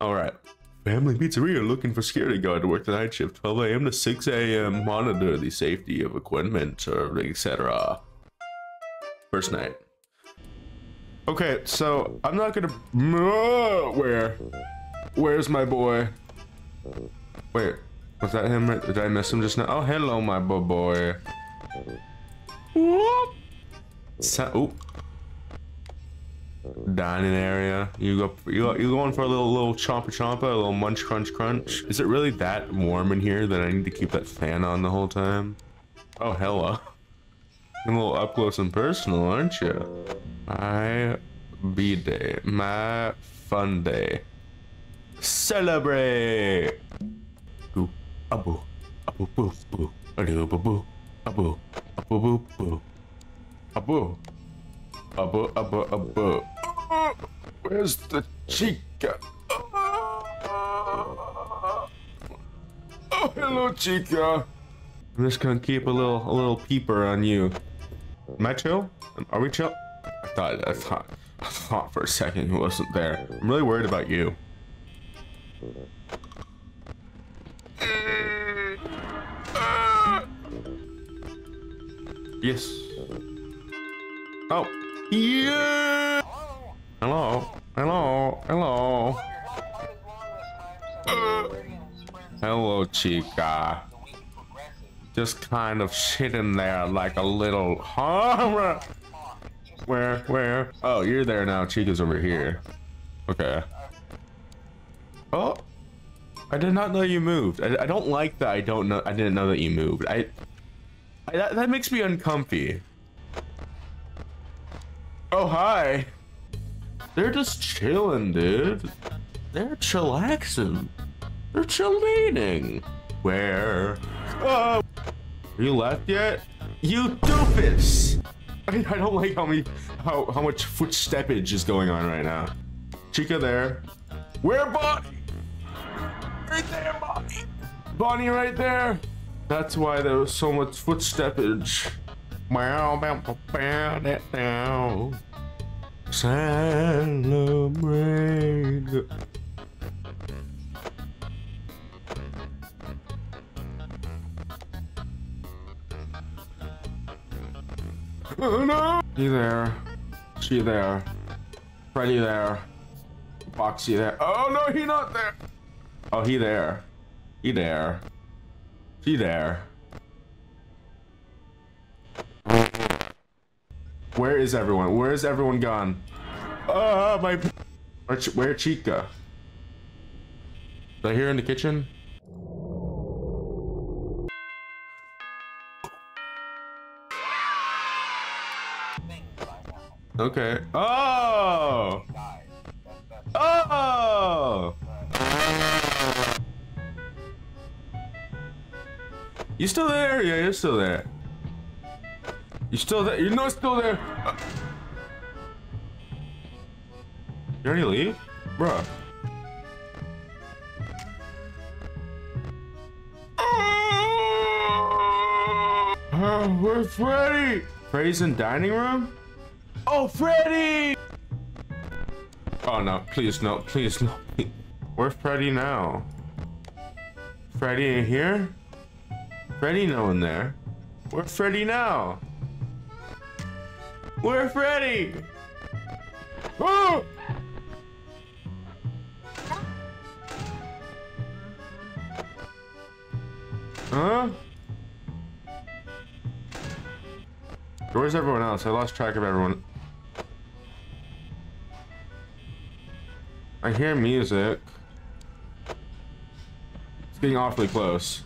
All right. Family Pizzeria looking for security guard to work the night shift, 12 a.m. to 6 a.m. Monitor the safety of equipment, uh, or etc. First night. Okay, so I'm not gonna. Where? Where's my boy? Wait, was that him? Did I miss him just now? Oh, hello, my boy. Whoop. Oh. Dining area. You go. You go, you're going for a little little chompa chompa, a little munch crunch crunch. Is it really that warm in here that I need to keep that fan on the whole time? Oh, hello. A little up close and personal, aren't you? My B day, my fun day. Celebrate! Abu, abu, boo, boo, abu, boo, abu, abu, boo, boo, abu, abu, abu, abu. Where's the chica? Oh, hello, chica. I'm just gonna keep a little, a little peeper on you. Am I chill? Are we chill? I thought, I thought, I thought for a second he wasn't there. I'm really worried about you. Yes. Oh. Yeah. Hello. Hello. Hello. Hello, chica. Just kind of sitting there like a little... Huh? Where? Where? Oh, you're there now. Chica's over here. Okay. Oh, I did not know you moved. I, I don't like that. I don't know. I didn't know that you moved. I, I that, that makes me uncomfy. Oh, hi. They're just chilling, dude. They're chillaxing. They're chillating. Where? Oh, you left yet? You doofus! I, I don't like how many, how, how much footsteppage is going on right now. Chica there. Where Bonnie? Right there, Bonnie. Bonnie right there. That's why there was so much footsteppage. Celebrate. Oh no! He there. She there. Freddy there. Foxy there. Oh no, he not there. Oh, he there. He there. She there. Where is everyone? Where is everyone gone? Oh, my... Where, where Chica? Did I hear in the kitchen? Okay. Oh! Oh! You still there? Yeah, you're still there. You still there? You're not still there. Uh, you already leave? Bruh. Uh, where's Freddy? Freddy's in dining room? Oh, Freddy! Oh no, please no, please no. Where's Freddy now? Freddy in here? Freddy no in there. Where's Freddy now? Where's Freddy? Huh? Where's everyone else? I lost track of everyone. I hear music. It's getting awfully close.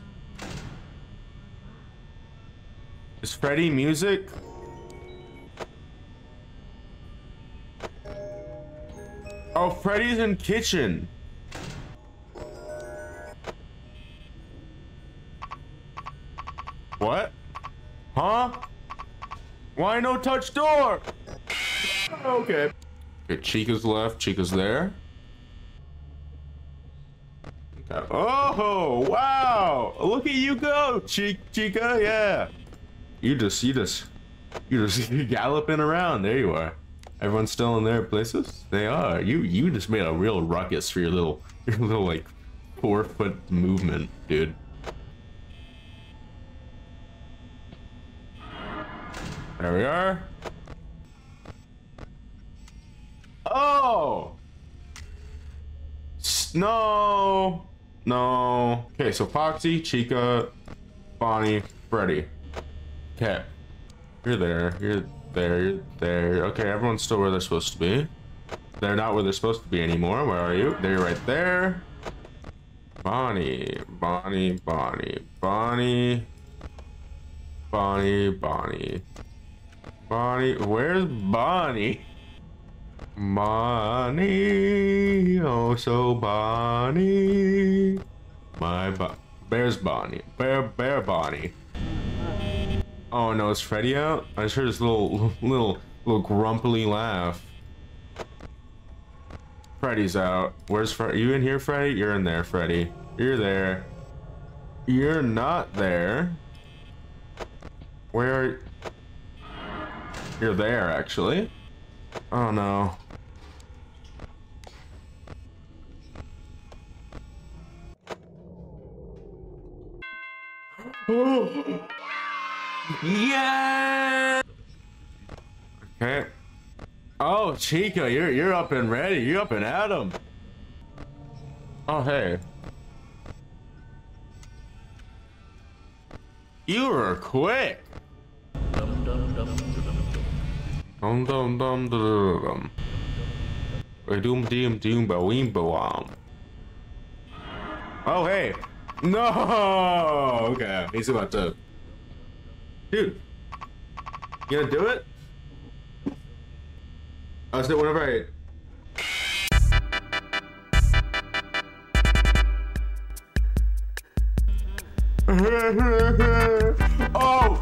Is Freddy music? Oh, Freddy's in kitchen. What? Huh? Why no touch door? Okay. Okay, Chica's left, Chica's there. Oh, wow. Look at you go, Chica, yeah. You just, you just, you just galloping around. There you are. Everyone's still in their places? They are. You you just made a real ruckus for your little your little like four foot movement, dude. There we are. Oh! No! No. Okay, so Foxy, Chica, Bonnie, Freddy. Okay. You're there. You're there. There. Okay, everyone's still where they're supposed to be. They're not where they're supposed to be anymore. Where are you? They're right there. Bonnie, Bonnie, Bonnie, Bonnie, Bonnie, Bonnie, Bonnie. Where's Bonnie? Bonnie, oh so Bonnie, my bo Bear's Bonnie, Bear Bear Bonnie. Oh no, is Freddy out? I just heard his little little little grumpily laugh. Freddy's out. Where's Freddy? You in here, Freddy? You're in there, Freddy. You're there. You're not there. Where? Are... You're there, actually. Oh no. yeah. Okay. Oh, Chica, you're you're up and ready. You're up and at 'em. Oh, hey. You were quick. Dum dum dum dum dum dum. Dum. Doom doom doom ba weem ba wom. Oh hey. No. Okay, he's about to. Dude, you gonna do it? I said whenever I. oh!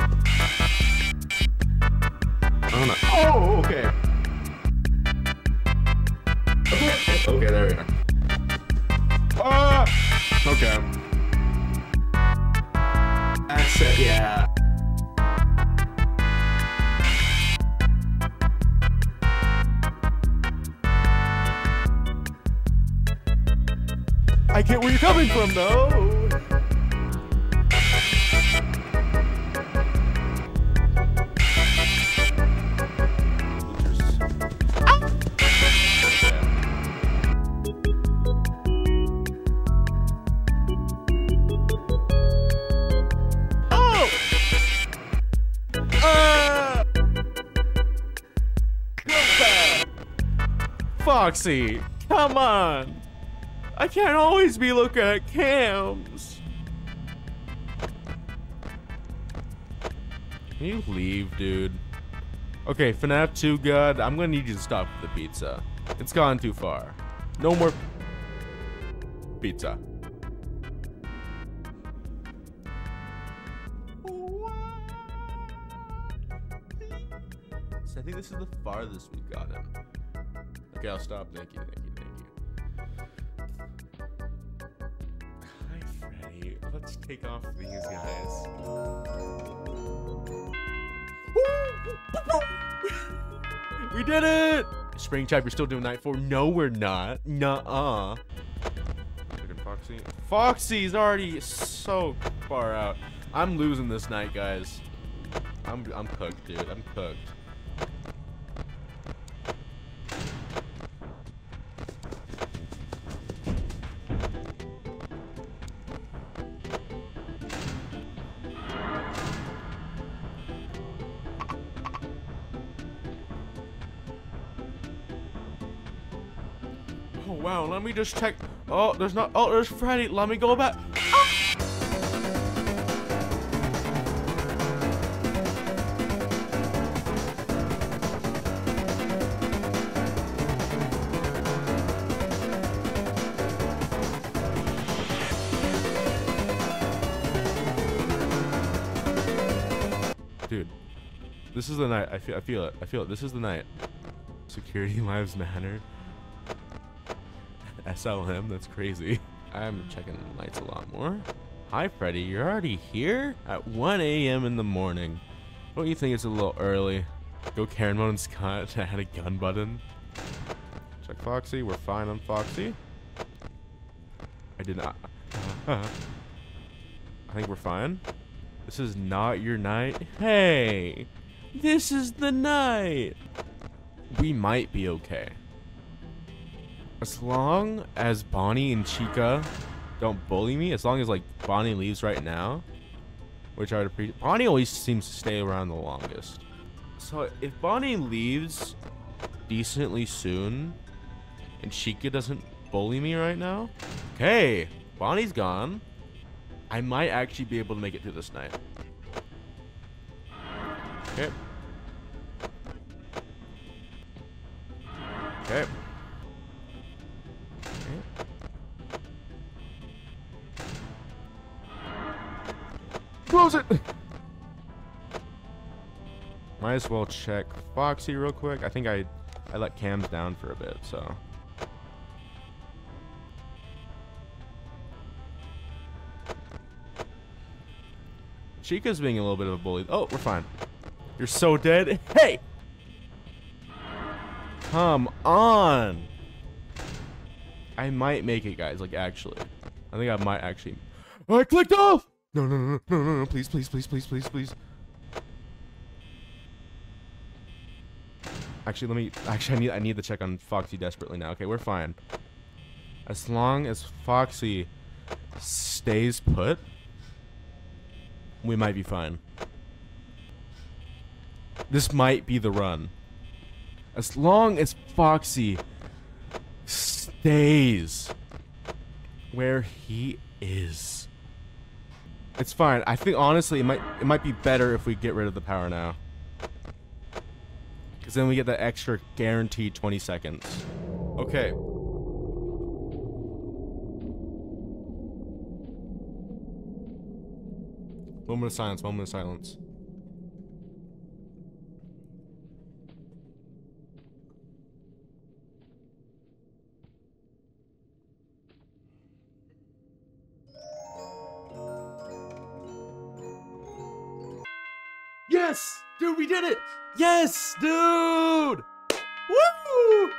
Oh, no. oh, okay. okay, there we go. Ah! Okay. That's it, yeah. Get where you're coming from, though. Oh! Ah! Foxy, come on. I can't always be looking at cams. Can you leave, dude? Okay, FNAF 2 God, I'm gonna need you to stop with the pizza. It's gone too far. No more pizza. I think this is the farthest we've gotten. Okay, I'll stop. Thank you, thank you, Let's take off these guys. we did it! Spring Chap, you're still doing night four. No, we're not. Nuh-uh. Foxy. Foxy's already so far out. I'm losing this night, guys. I'm I'm cooked, dude. I'm cooked. Oh wow, let me just check. Oh, there's not. Oh, there's Freddy. Let me go back. Dude, this is the night. I feel. I feel it. I feel it. This is the night. Security lives matter. SLM, that's crazy. I'm checking the lights a lot more. Hi, Freddy. You're already here? At 1 a.m. in the morning. Don't you think it's a little early? Go Karen mode and Scott I had a gun button. Check Foxy. We're fine on Foxy. I did not. I think we're fine. This is not your night. Hey, this is the night. We might be okay. As long as Bonnie and Chica don't bully me, as long as like Bonnie leaves right now, which I would appreciate. Bonnie always seems to stay around the longest. So if Bonnie leaves decently soon, and Chica doesn't bully me right now, okay, Bonnie's gone. I might actually be able to make it through this night. Okay. Okay. Close it! Might as well check Foxy real quick. I think I, I let cams down for a bit, so. Chica's being a little bit of a bully. Oh, we're fine. You're so dead. Hey! Come on! I might make it, guys. Like, actually. I think I might actually... I clicked off! No, no, no, no, no, no, please, please, please, please, please, please. Actually, let me... Actually, I need, I need to check on Foxy desperately now. Okay, we're fine. As long as Foxy stays put, we might be fine. This might be the run. As long as Foxy stays where he is. It's fine. I think honestly it might it might be better if we get rid of the power now. Cause then we get that extra guaranteed 20 seconds. Okay. Moment of silence, moment of silence. Yes! Dude, we did it! Yes, dude! Woo!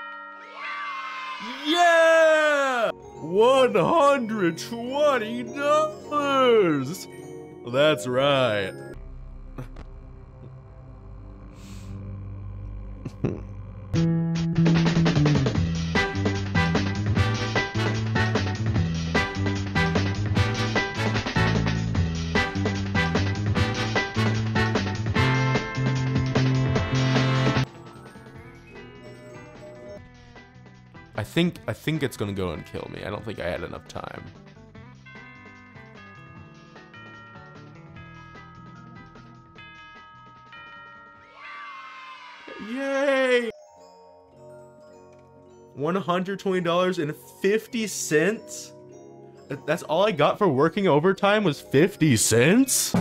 Yeah! $120! That's right. Think I think it's gonna go and kill me. I don't think I had enough time. Yay! $120.50? That's all I got for working overtime was 50 cents?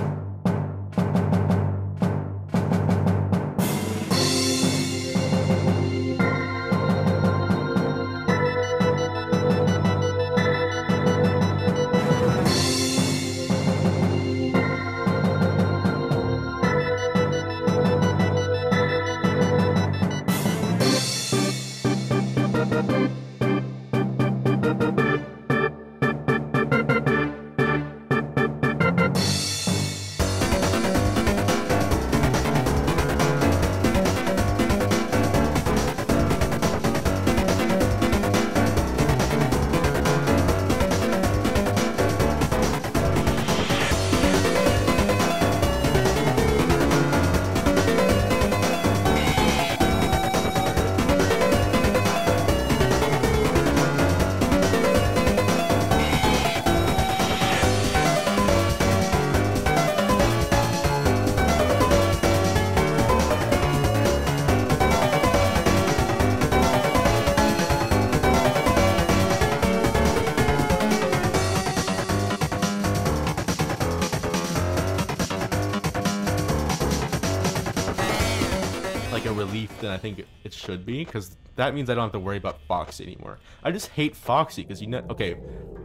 than I think it should be because that means I don't have to worry about Foxy anymore. I just hate Foxy because you know. Okay,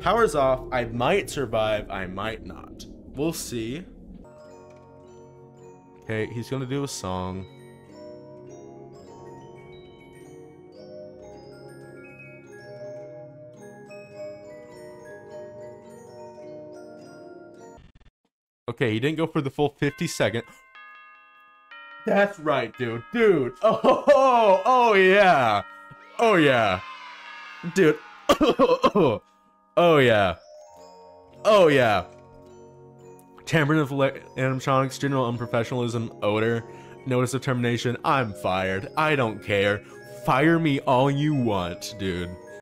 power's off. I might survive. I might not. We'll see. Okay, he's gonna do a song. Okay, he didn't go for the full 50 second. That's right, dude. Dude. Oh, oh, oh yeah. Oh, yeah. Dude. oh, yeah. Oh, yeah. Tampering of animatronics, general unprofessionalism, odor, notice of termination. I'm fired. I don't care. Fire me all you want, dude.